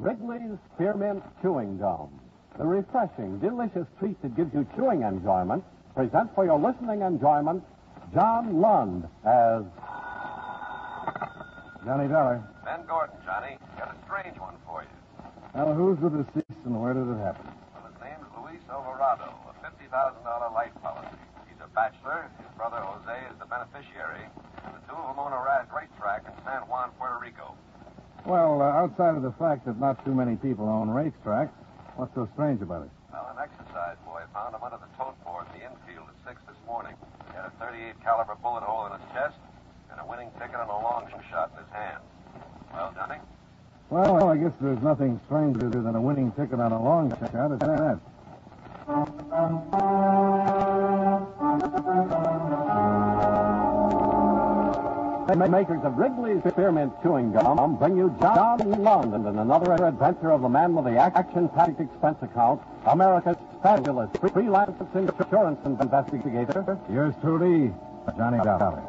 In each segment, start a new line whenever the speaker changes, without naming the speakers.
Wrigley's Spearmint Chewing Gum. The refreshing, delicious treat that gives you chewing enjoyment presents for your listening enjoyment John Lund as
Johnny Dollar.
Ben Gordon, Johnny. Got a strange one for you.
Well, who's the deceased and where did it happen?
Well, his name's Luis Alvarado, a $50,000 life policy. He's a bachelor. His brother Jose is the beneficiary. And the two of them own a ra- racetrack in San Juan, Puerto Rico.
Well, uh, outside of the fact that not too many people own racetracks, what's so strange about it?
Well, an exercise boy found him under the tote board in the infield at 6 this morning. He had a 38 caliber bullet hole in his chest and a winning ticket and a long shot in his hand. Well, Johnny?
Well, I guess there's nothing stranger than a winning ticket on a long shot at that.
Makers of Wrigley's Spearmint Chewing Gum bring you John Lund and another adventure of the man with the action-packed expense account, America's fabulous freelance insurance and investigator.
Yours truly, Johnny Dollar.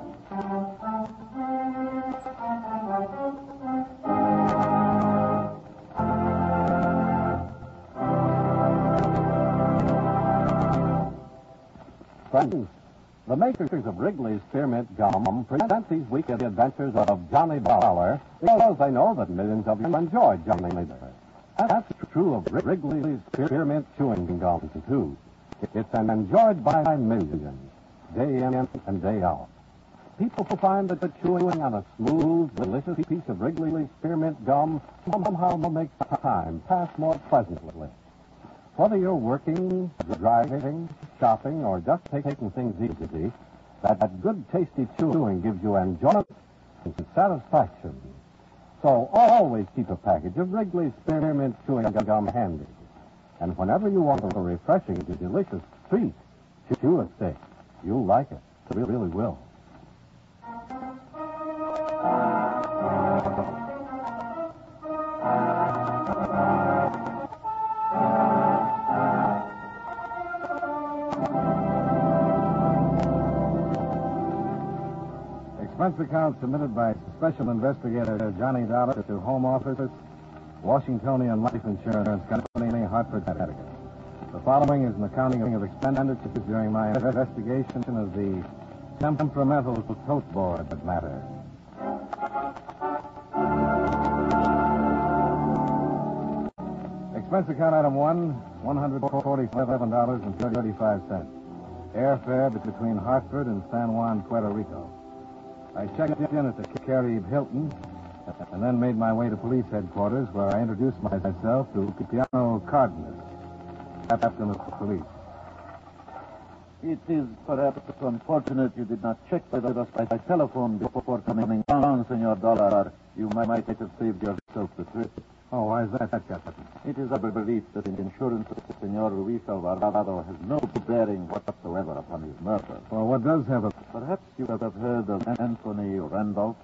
Friends, the makers of Wrigley's Spearmint Gum present these week the adventures of Johnny Dollar because they know that millions of you enjoy Johnny Dollar. That's true of Wrigley's Spearmint Chewing Gum, too. It's enjoyed by millions, day in and day out. People find that the chewing on a smooth, delicious piece of Wrigley's Spearmint Gum somehow makes time pass more pleasantly. Whether you're working, driving, shopping, or just taking things easy, that, that good, tasty chewing gives you enjoyment and satisfaction. So always keep a package of Wrigley's Spearmint Chewing Gum handy. And whenever you want a refreshing, delicious treat, chew a stick. You'll like it. You really will.
Expense account submitted by Special Investigator Johnny Dollar to Home Office, Washingtonian Life Insurance Company, Hartford, Connecticut. The following is an accounting of expenditures during my investigation of the temperamental tote board matter. Expense account item one, $147.35. Airfare between Hartford and San Juan, Puerto Rico. I checked in at the Caribe Hilton and then made my way to police headquarters where I introduced myself to Piano Cardenas, captain of the police.
It is perhaps unfortunate you did not check with us by telephone before coming down, Senor Dollar. You might have saved yourself the trip.
Oh, why is that, Captain?
It is our belief that the insurance of the Senor Luis Alvarado has no bearing whatsoever upon his murder.
Well, what does have a...
Perhaps you have heard of Anthony Randolph.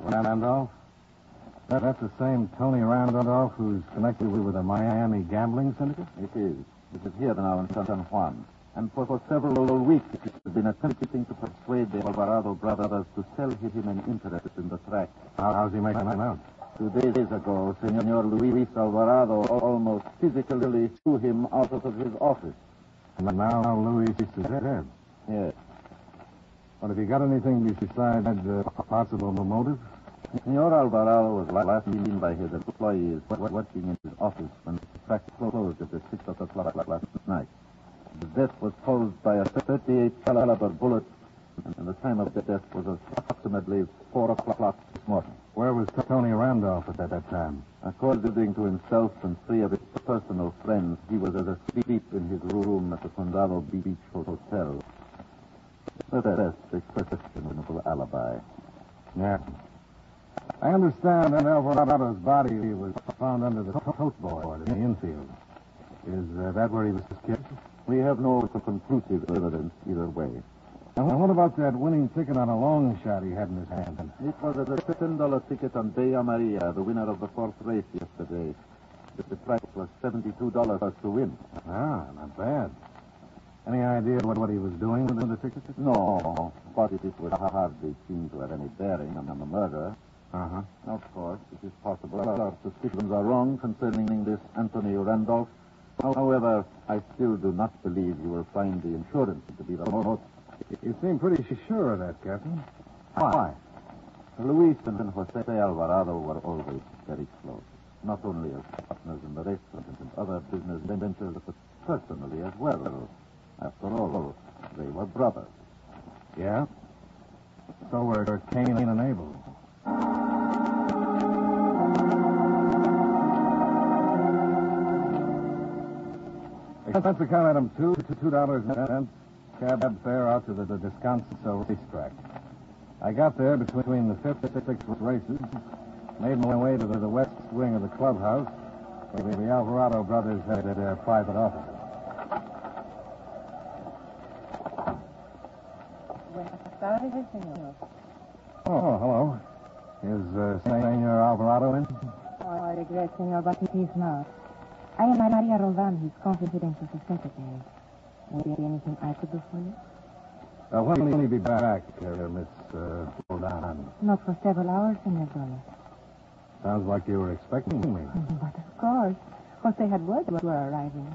Randolph? That, that's the same Tony Randolph who's connected with the Miami gambling syndicate?
It is. It is here now in San Juan. And for, for several weeks, it has been attempting to persuade the Alvarado brothers to sell him an interest in the track.
How, how's he making that out?
Two days ago, Senor Luis Alvarado almost physically threw him out of his office.
And now Luis is dead.
Yes.
But have you got anything besides uh, possible motive?
Senor Alvarado was last seen by his employees working in his office when the track closed at the 6 o'clock last night. The death was caused by a 38 caliber bullet, and the time of the death was approximately 4 o'clock this morning.
Where was Tony Randolph at that, time?
According to himself and three of his personal friends, he was asleep in his room at the Condado Beach Hotel. But that's a questionable alibi.
Yeah. I understand that Alvarado's body was found under the tote board in the infield. Is uh, that where he was killed?
We have no conclusive evidence either way.
And what about that winning ticket on a long shot he had in his hand?
It was a $10 ticket on Bella Maria, the winner of the fourth race yesterday. The price was $72 to win.
Ah, not bad. Any idea what, what he was doing with the ticket?
No, but it would hardly seem to have any bearing on the murder.
Uh-huh.
Of course, it is possible our suspicions are wrong concerning this Anthony Randolph. However, I still do not believe you will find the insurance to be the most.
You seem pretty sure of that, Captain. Why?
Luis and Jose Alvarado were always very close. Not only as partners in the restaurant and other business ventures, but personally as well. After all, they were brothers.
Yeah? So were Cain and Abel. Expense account item two, two dollars and. Cab fare out to the, the Descanso racetrack. I got there between the fifth and sixth races, made my way to the, the west wing of the clubhouse, where the Alvarado brothers had their private.
Buenas.
Oh, hello. Is uh, Senor Alvarado in?
Oh, I regret, senor, but he is not. I am Maria Roldan, his confidential secretary. Would there be anything I could do for you?
Uh, when will he be back, uh, Miss uh, Roldan?
Not for several hours, senor Dollar.
Sounds like you were expecting me.
But of course. Jose had word were arriving.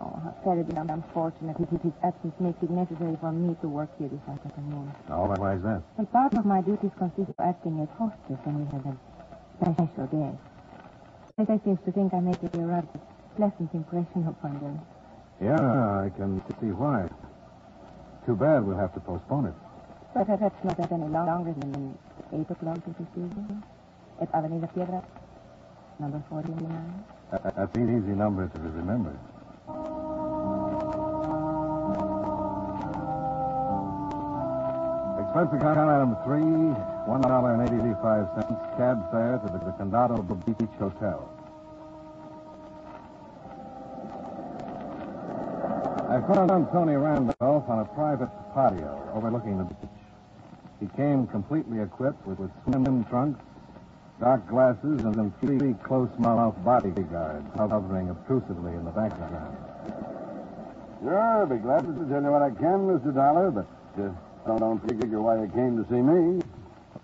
Oh, how terribly unfortunate. His, his absence makes it necessary for me to work here this afternoon.
Oh, but why is that?
Well, part of my duties consists of acting as hostess when we have a special guest. Jose seems to think I make a rather pleasant impression upon them.
Yeah, I can see why. Too bad we'll have to postpone it.
But that's not that any longer than 8 o'clock this evening. At Avenida Piedra, number 49.
That- That's an easy number to remember. Expense account item three, one dollar and eighty-five cents. Cab fare to the, the Condado Beach Hotel. I found Tony Randolph on a private patio overlooking the beach. He came completely equipped with, with swim trunks, dark glasses, and three close-mouthed bodyguards hovering obtrusively in the background.
Sure, I'll be glad to tell you what I can, Mr. Dollar, but uh, don't, figure why you came to see me.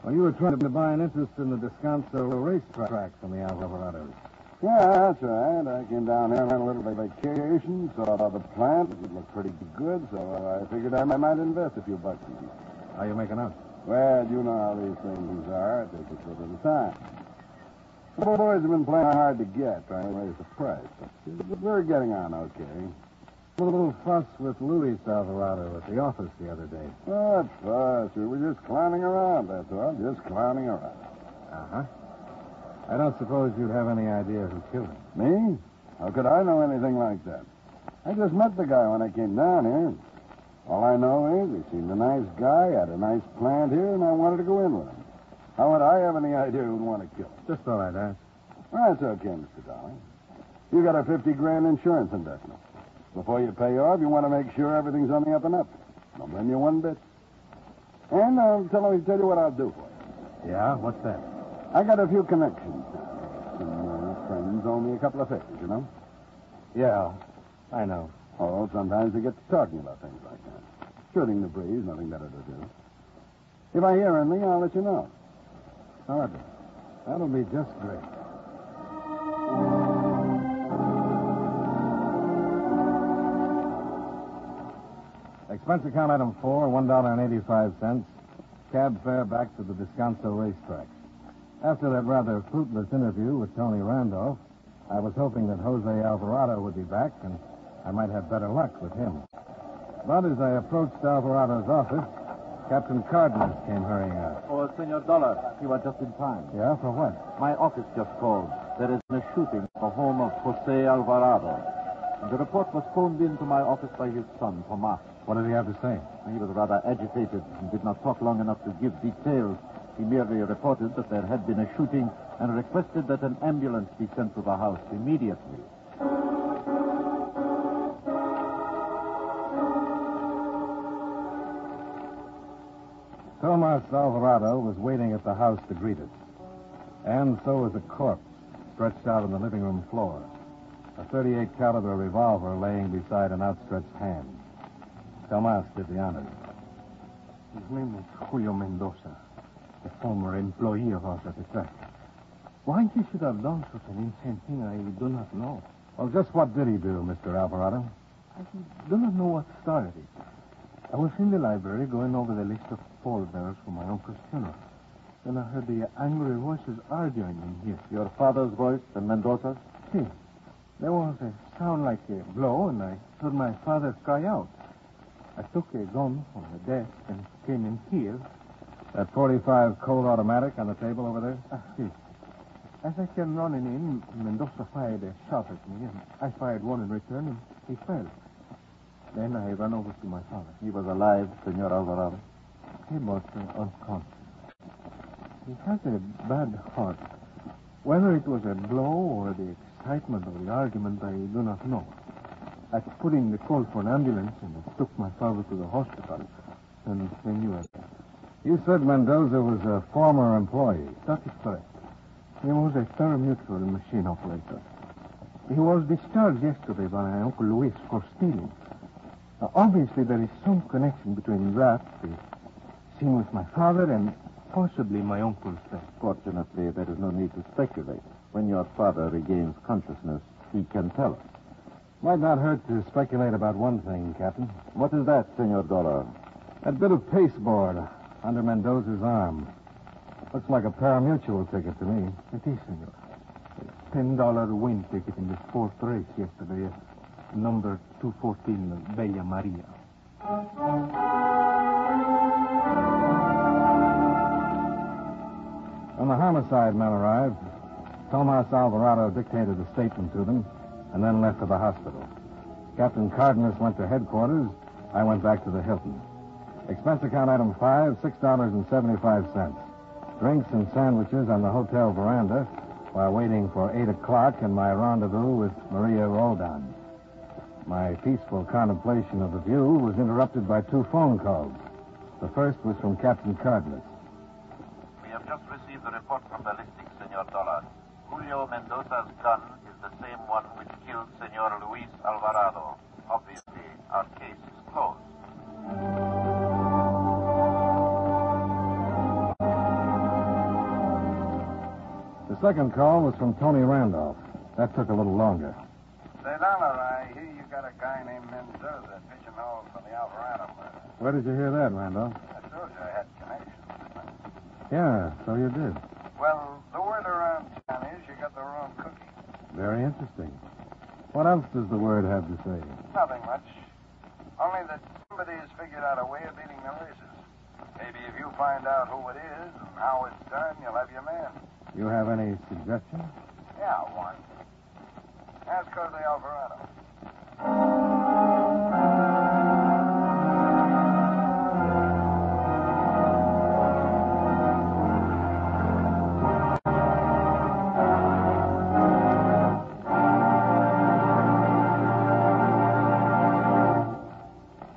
Well, you were trying to buy an interest in the Descanso racetrack track from the Alvarados.
Yeah, that's right. I came down here on a little bit of vacation, saw the plant. It looked pretty good, so I figured I might invest a few bucks in it.
How you making out?
Well, you know how these things are. It takes a bit of time. The boys have been playing hard to get, trying to raise the price. But we're getting on okay.
A little fuss with Luis Alvarado at the office the other day.
What fuss? We were just clowning around, that's all. Just clowning around.
Uh-huh. I don't suppose you'd have any idea who killed him.
Me? How could I know anything like that? I just met the guy when I came down here. All I know is he seemed a nice guy, had a nice plant here, and I wanted to go in with him. How would I have any idea who'd want to kill him?
Just thought I'd ask.
Well, that's okay, Mr. Darling. You got a 50 grand insurance investment. Before you pay off, you want to make sure everything's on the up and up. Don't blame you one bit. And uh, tell me, tell you what I'll do for you.
Yeah? What's that?
I got a few connections. Some uh, friends owe me a couple of favors, you know?
Yeah, I know.
Oh, sometimes we get to talking about things like that. Shooting the breeze, nothing better to do. If I hear anything, I'll let you know.
All right. That'll be just great. Expense account item four, one dollar and eighty-five cents. Cab fare back to the Descanso racetrack. After that rather fruitless interview with Tony Randolph, I was hoping that Jose Alvarado would be back and I might have better luck with him. But as I approached Alvarado's office, Captain Cardenas came hurrying out.
Oh, Senor Dollar, you are just in time.
Yeah, for what?
My office just called. There has been a shooting at the home of Jose Alvarado. And the report was phoned in to my office by his son, Tomas.
What did he have to say?
He was rather agitated and did not talk long enough to give details. He merely reported that there had been a shooting and requested that an ambulance be sent to the house immediately.
Tomas Alvarado was waiting at the house to greet us. And so was a corpse stretched out on the living room floor. A 38 caliber revolver laying beside an outstretched hand. Tomas did the honors.
His name is Julio Mendoza. A former employee of ours at the track. Why he should have done such an insane thing, I do not know.
Well, just what did he do, Mr. Alvarado?
I do not know what started it. I was in the library going over the list of pallbearers for my uncle's funeral. Then I heard the angry voices arguing in here.
Your father's voice and Mendoza's?
See, hmm. there was a sound like a blow, and I heard my father cry out. I took a gun from the desk and came in here.
That 45 Colt automatic on the table over there?
Ah, see. As I came running in, Mendoza fired a shot at me, and I fired one in return, and he fell. Then I ran over to my father.
He was alive, Senor Alvarado.
He was uh, unconscious. He has a bad heart. Whether it was a blow or the excitement of the argument, I do not know. I put in the call for an ambulance and I took my father to the hospital. And then you were
You said Mendoza was a former employee.
That is correct. He was a Mutuel machine operator. He was discharged yesterday by my Uncle Luis for stealing. Now, obviously, there is some connection between that, the scene with my father, and possibly my uncle's death.
Fortunately, there is no need to speculate. When your father regains consciousness, he can tell us.
Might not hurt to speculate about one thing, Captain.
What is that, Senor Dollar?
That bit of pasteboard under Mendoza's arm. Looks like a pari-mutuel ticket to me.
It is, senor. A ten dollar win ticket in the fourth race yesterday. Number 214, Bella Maria.
When the homicide men arrived, Tomas Alvarado dictated a statement to them and then left for the hospital. Captain Cardenas went to headquarters. I went back to the Hilton. Expense account item five, six dollars and seventy-five cents. Drinks and sandwiches on the hotel veranda while waiting for eight o'clock and my rendezvous with Maria Roldan. My peaceful contemplation of the view was interrupted by two phone calls. The first was from Captain Cardenas.
We have just received a report from ballistics, Senor Dollar. Julio Mendoza's gun is the same one which killed Senor Luis Alvarado. Obviously, our case
second call was from Tony Randolph. That took a little longer.
Say, Dollar, I hear you got a guy named Mendoza pigeonholed for the Alvarado murder.
Where did you hear that, Randolph?
I told you I had connections.
Yeah, so you did.
Well, the word around town is you got the wrong cookie.
Very interesting. What else does the word have to say?
Nothing much. Only that somebody has figured out a way of beating the races. Maybe if you find out who it is and how it's done, you'll have your man.
You have any suggestions?
Yeah, one. Ask her the Alvarado.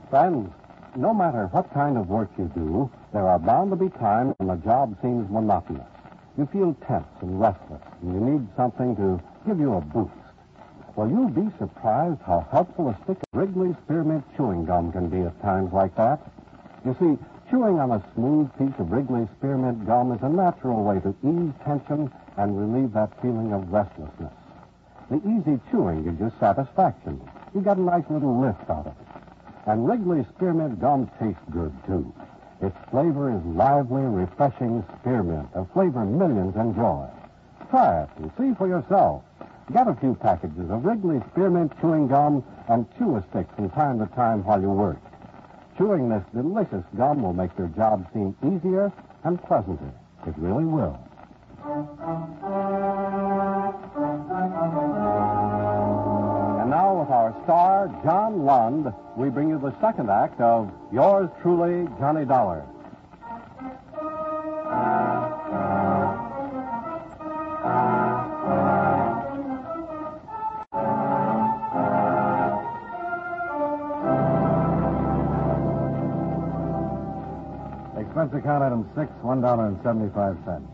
Friends, no matter what kind of work you do, there are bound to be times when the job seems monotonous. You feel tense and restless, and you need something to give you a boost. Well, you'll be surprised how helpful a stick of Wrigley's Spearmint chewing gum can be at times like that. You see, chewing on a smooth piece of Wrigley's Spearmint gum is a natural way to ease tension and relieve that feeling of restlessness. The easy chewing gives you satisfaction. You get a nice little lift out of it. And Wrigley's Spearmint gum tastes good, too. Its flavor is lively, refreshing spearmint, a flavor millions enjoy. Try it and see for yourself. Get a few packages of Wrigley's Spearmint chewing gum and chew a stick from time to time while you work. Chewing this delicious gum will make your job seem easier and pleasanter. It really will. Star, John Lund, we bring you the second act of Yours Truly, Johnny Dollar.
Expense account item six, one dollar and seventy-five cents.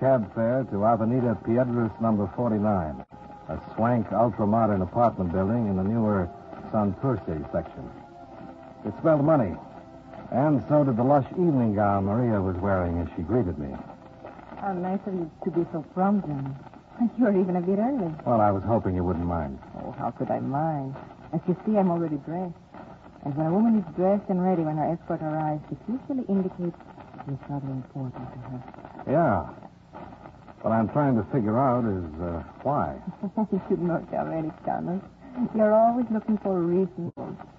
Cab fare to Avenida Piedras number forty-nine, a swank, ultra-modern apartment building in the newer Santurce section. It spelled money. And so did the lush evening gown Maria was wearing as she greeted me.
How nice of you to be so prompt, Johnny. You're even a bit early.
Well, I was hoping you wouldn't mind.
Oh, how could I mind? As you see, I'm already dressed. And when a woman is dressed and ready when her escort arrives, it usually indicates it's rather important to her.
Yeah. What I'm trying to figure out is uh, why.
you should know you're Americaners. You're always looking for a reason,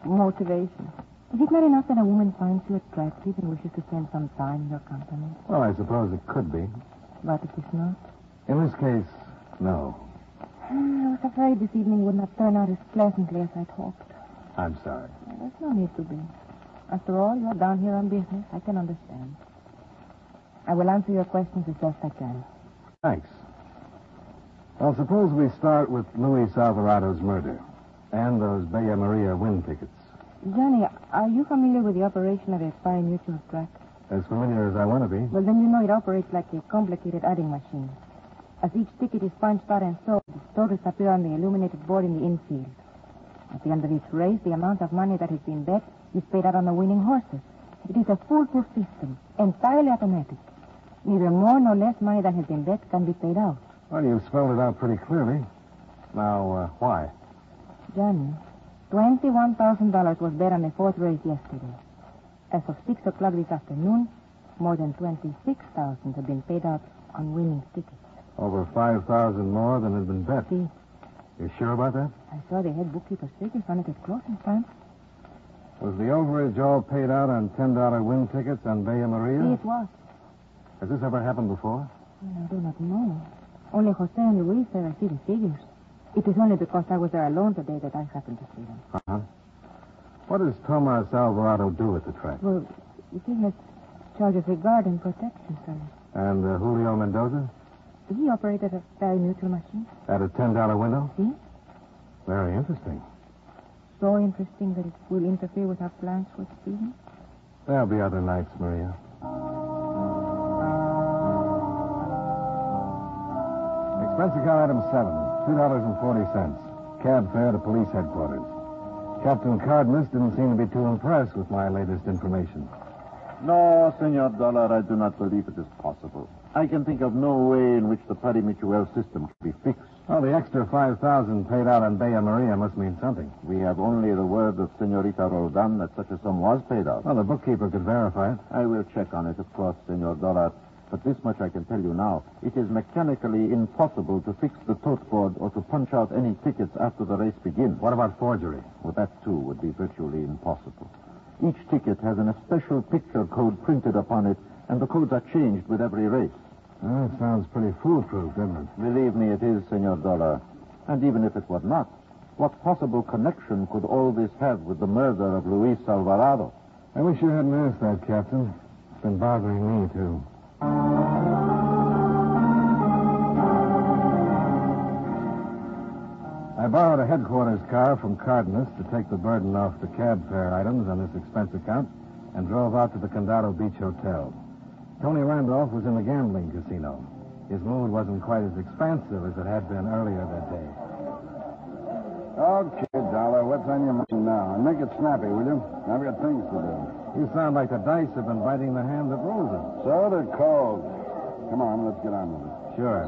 motivation. Is it not enough that a woman finds you attractive and wishes to spend some time in your company?
Well, I suppose it could be.
But it is not.
In this case, no.
I was afraid this evening would not turn out as pleasantly as I'd hoped.
I'm sorry.
There's no need to be. After all, you're down here on business. I can understand. I will answer your questions as best I can.
Thanks. Well, suppose we start with Luis Alvarado's murder and those Bella Maria win tickets.
Johnny, are you familiar with the operation of a pari-mutuel track?
As familiar as I want to be.
Well, then you know it operates like a complicated adding machine. As each ticket is punched out and sold, the totals appear on the illuminated board in the infield. At the end of each race, the amount of money that has been bet is paid out on the winning horses. It is a foolproof system, entirely automatic. Neither more nor less money than has been bet can be paid out.
Well, you've spelled it out pretty clearly. Now, uh, why?
Johnny, $21,000 was bet on the fourth race yesterday. As of 6 o'clock this afternoon, more than 26000 have been paid out on winning tickets.
Over 5000 more than had been bet.
See,
You sure about that?
I saw the head bookkeeper's figures on it at closing time.
Was the overage all paid out on $10 win tickets on Bella Maria?
See, it was.
Has this ever happened before?
Well, I do not know. Only Jose and Luis said I see the figures. It is only because I was there alone today that I happened to see them.
Uh-huh. What does Tomas Alvarado do at the track?
Well, he has charge of a guard and protection service.
And uh, Julio Mendoza?
He operated a pari-mutuel machine.
At a $10 window?
See?
Very interesting.
So interesting that it will interfere with our plans for the season.
There'll be other nights, Maria. Expense account item seven, two dollars and forty cents. Cab fare to police headquarters. Captain Cardenas didn't seem to be too impressed with my latest information.
No, Senor Dollar, I do not believe it is possible. I can think of no way in which the Pari Mutuel system can be fixed.
Well, the extra five thousand paid out on Bella Maria must mean something.
We have only the word of Senorita Roldan that such a sum was paid out.
Well, the bookkeeper could verify it.
I will check on it, of course, Senor Dollar. But this much I can tell you now. It is mechanically impossible to fix the tote board or to punch out any tickets after the race begins.
What about forgery?
Well, that, too, would be virtually impossible. Each ticket has an especial picture code printed upon it, and the codes are changed with every race.
That sounds pretty foolproof, doesn't it?
Believe me, it is, Senor Dollar. And even if it were not, what possible connection could all this have with the murder of Luis Alvarado?
I wish you hadn't asked that, Captain. It's been bothering me, too. I borrowed a headquarters car from Cardenas to take the burden off the cab fare items on this expense account and drove out to the Condado Beach Hotel. Tony Randolph was in the gambling casino. His mood wasn't quite as expansive as it had been earlier that day.
Okay, Dollar, what's on your mind now? And make it snappy, will you? I've got things to do.
You sound like the dice have been biting the hand that rolls them.
So they're cold. Come on, let's get on with it.
Sure.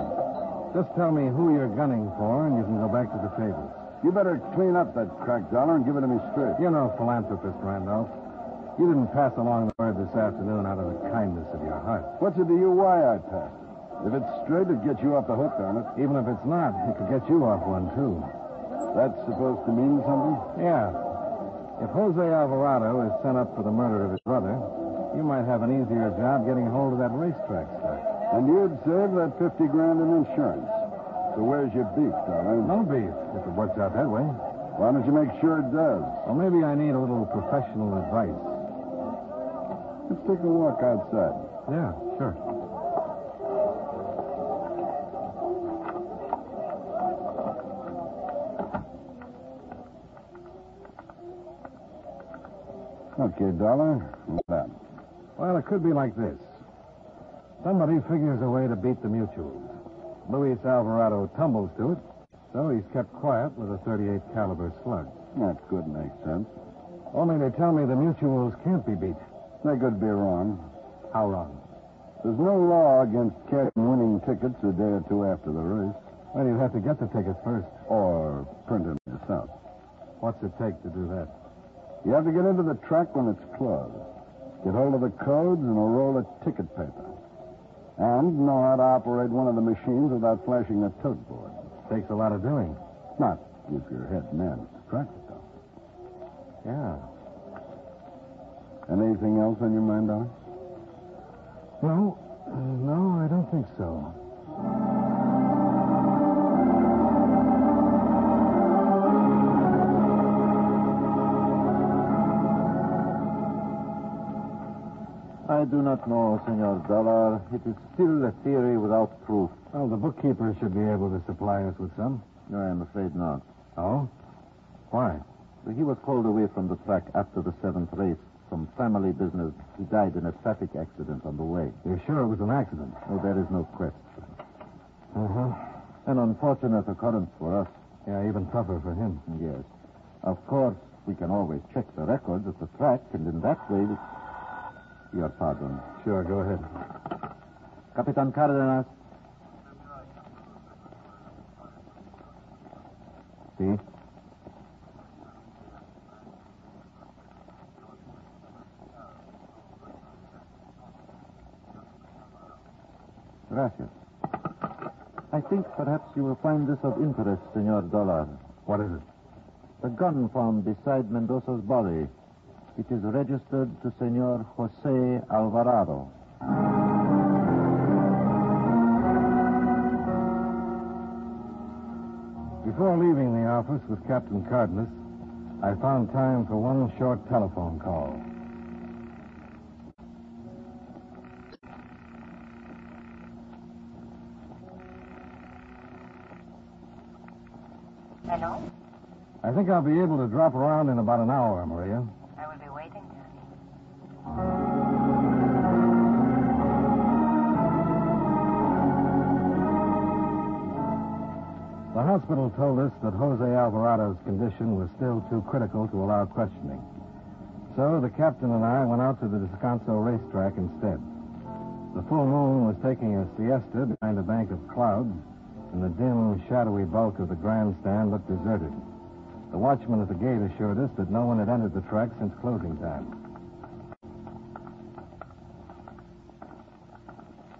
Just tell me who you're gunning for, and you can go back to the tables.
You better clean up that crack, Dollar, and give it to me straight.
You're no philanthropist, Randolph. You didn't pass along the word this afternoon out of the kindness of your heart.
What's it to you why I passed? If it's straight, it'd get you off the hook on it.
Even if it's not, it could get you off one, too.
That's supposed to mean something?
Yeah. If Jose Alvarado is sent up for the murder of his brother, you might have an easier job getting hold of that racetrack stuff.
And you'd save that 50 grand in insurance. So where's your beef, Dollar?
No beef, if it works out that way.
Why don't you make sure it does?
Well, maybe I need a little professional advice.
Let's take a walk outside.
Yeah, sure.
Okay, Dollar. What's that?
Well, it could be like this. Somebody figures a way to beat the mutuals. Luis Alvarado tumbles to it, so he's kept quiet with a 38 caliber slug.
That could make sense.
Only they tell me the mutuals can't be beat.
They could be wrong.
How wrong?
There's no law against cashing winning tickets a day or two after the race,
Well, you'd have to get the tickets first.
or print them yourself.
What's it take to do that?
You have to get into the track when it's closed, get hold of the codes and a roll of ticket paper, and know how to operate one of the machines without flashing a tote board.
Takes a lot of doing.
Not if your head man is to track though.
Yeah.
Anything else on your mind, Dolly?
No, uh, no, I don't think so.
I do not know, Senor Dollar. It is still a theory without proof.
Well, the bookkeeper should be able to supply us with some.
No, I'm afraid not.
Oh? Why?
He was called away from the track after the seventh race. Some family business. He died in a traffic accident on the way.
You're sure it was an accident?
Oh, there is no question.
Uh-huh.
An unfortunate occurrence for us.
Yeah, even tougher for him.
Yes. Of course, we can always check the records at the track, and in that way... Your pardon.
Sure, go ahead.
Capitan Cardenas.
See?
Gracias. I think perhaps you will find this of interest, Senor Dollar.
What is it?
The gun found beside Mendoza's body. It is registered to Senor Jose Alvarado.
Before leaving the office with Captain Cardenas, I found time for one short telephone call.
Hello?
I think I'll be able to drop around in about an hour, Maria. Hospital told us that Jose Alvarado's condition was still too critical to allow questioning. So the captain and I went out to the Descanso racetrack instead. The full moon was taking a siesta behind a bank of clouds, and the dim, shadowy bulk of the grandstand looked deserted. The watchman at the gate assured us that no one had entered the track since closing time.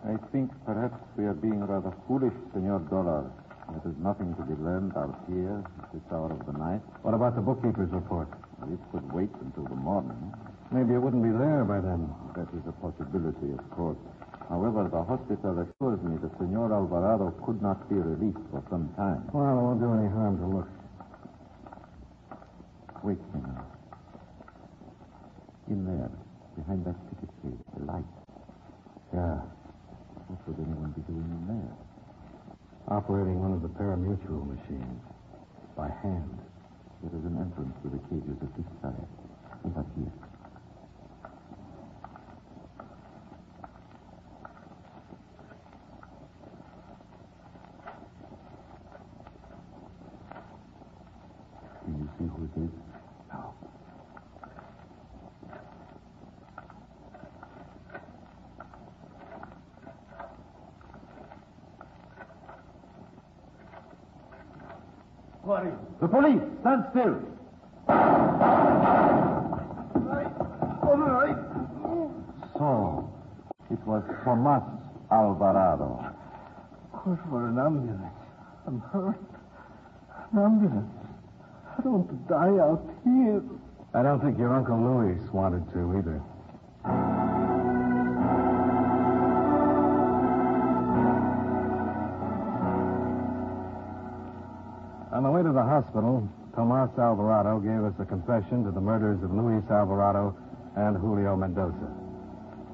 I think perhaps we are being rather foolish, Senor Dollar. There is nothing to be learned out here at this hour of the night.
What about the bookkeeper's report?
It could wait until the morning.
Maybe it wouldn't be there by then.
That is a possibility, of course. However, the hospital assures me that Senor Alvarado could not be released for some time.
Well, it won't do any harm to look.
Wait, Senor. In there, behind that ticket case, the light.
Yeah.
What would anyone be doing in there?
Operating one of the pari-mutuel machines. By hand.
There is an entrance to the cages at this side. About here. Can you see who it is? No.
The police! Stand still!
So, it was Tomas Alvarado.
Call for an ambulance. I'm hurt. An ambulance. I don't want to die out here.
I don't think your Uncle Luis wanted to either. On the way to the hospital, Tomas Alvarado gave us a confession to the murders of Luis Alvarado and Julio Mendoza.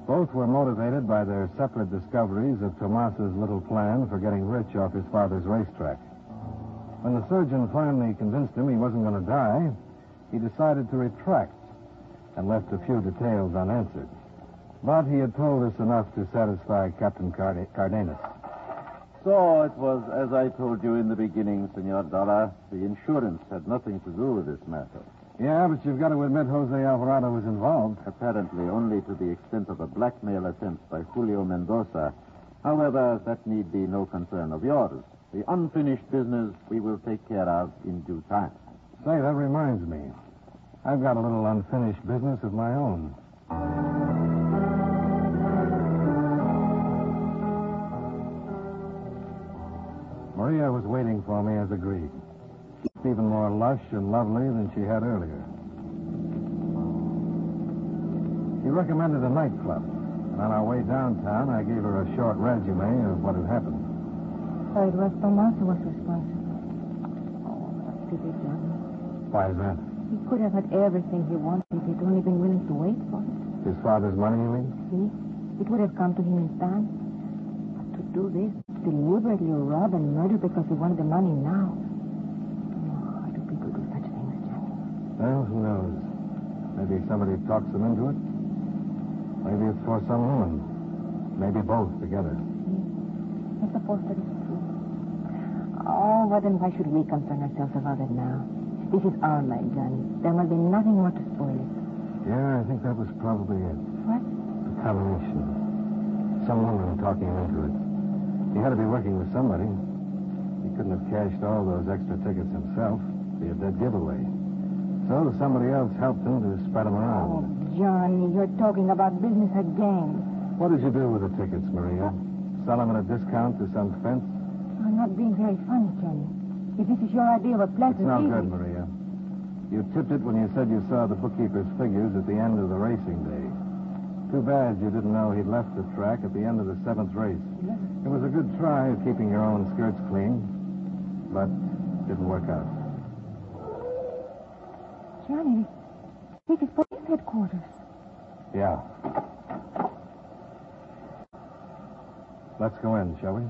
Both were motivated by their separate discoveries of Tomas's little plan for getting rich off his father's racetrack. When the surgeon finally convinced him he wasn't going to die, he decided to retract and left a few details unanswered. But he had told us enough to satisfy Captain Card- Cardenas.
So it was as I told you in the beginning, Senor Dollar. The insurance had nothing to do with this matter.
Yeah, but you've got to admit Jose Alvarado was involved.
Apparently only to the extent of a blackmail attempt by Julio Mendoza. However, that need be no concern of yours. The unfinished business we will take care of in due time.
Say, that reminds me. I've got a little unfinished business of my own. Maria was waiting for me as agreed. Even more lush and lovely than she had earlier. She recommended a nightclub, and on our way downtown, I gave her a short resume of what had happened.
So it was Tomas who was responsible. Oh, what a pity, Johnny.
Why is that?
He could have had everything he wanted if he'd only been willing to wait for it.
His father's money, you mean?
See? It would have come to him in time. Do this, deliberately rob and murder because he wanted the money now. Oh, how do people do such things, Johnny?
Well, who knows? Maybe somebody talks them into it. Maybe it's for some woman. Maybe both together. Hmm.
I suppose that is true. Oh, well, then why should we concern ourselves about it now? This is our night, Johnny. There will be nothing more to spoil it.
Yeah, I think that was probably it.
What?
A combination. Some woman talking into it. He had to be working with somebody. He couldn't have cashed all those extra tickets himself. Be a dead giveaway. So somebody else helped him to spread them around. Oh.
Johnny, you're talking about business again.
What did you do with the tickets, Maria? Sell them at a discount to some fence?
I'm not being very funny, Johnny. If this is your idea of a pleasant
It's no
evening-
good, Maria. You tipped it when you said you saw the bookkeeper's figures at the end of the racing day. Too bad you didn't know he'd left the track at the end of the seventh race. It was a good try of keeping your own skirts clean, but didn't work out.
Johnny, this is police headquarters.
Yeah. Let's go in, shall we?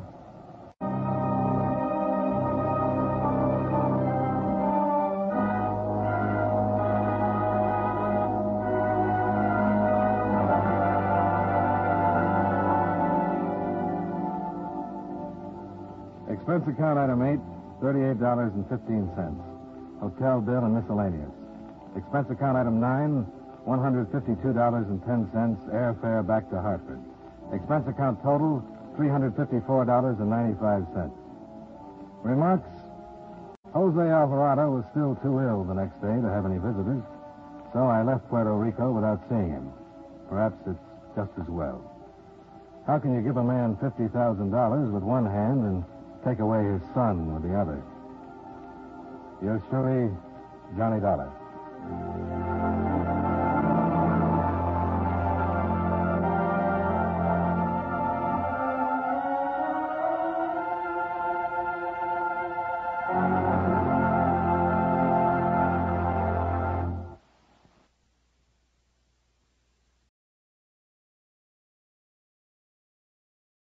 Expense account item 8, $38.15. Hotel bill and miscellaneous. Expense account item 9, $152.10, airfare back to Hartford. Expense account total, $354.95. Remarks? Jose Alvarado was still too ill the next day to have any visitors, so I left Puerto Rico without seeing him. Perhaps it's just as well. How can you give a man $50,000 with one hand and take away his son with the other? Yours truly, Johnny Dollar.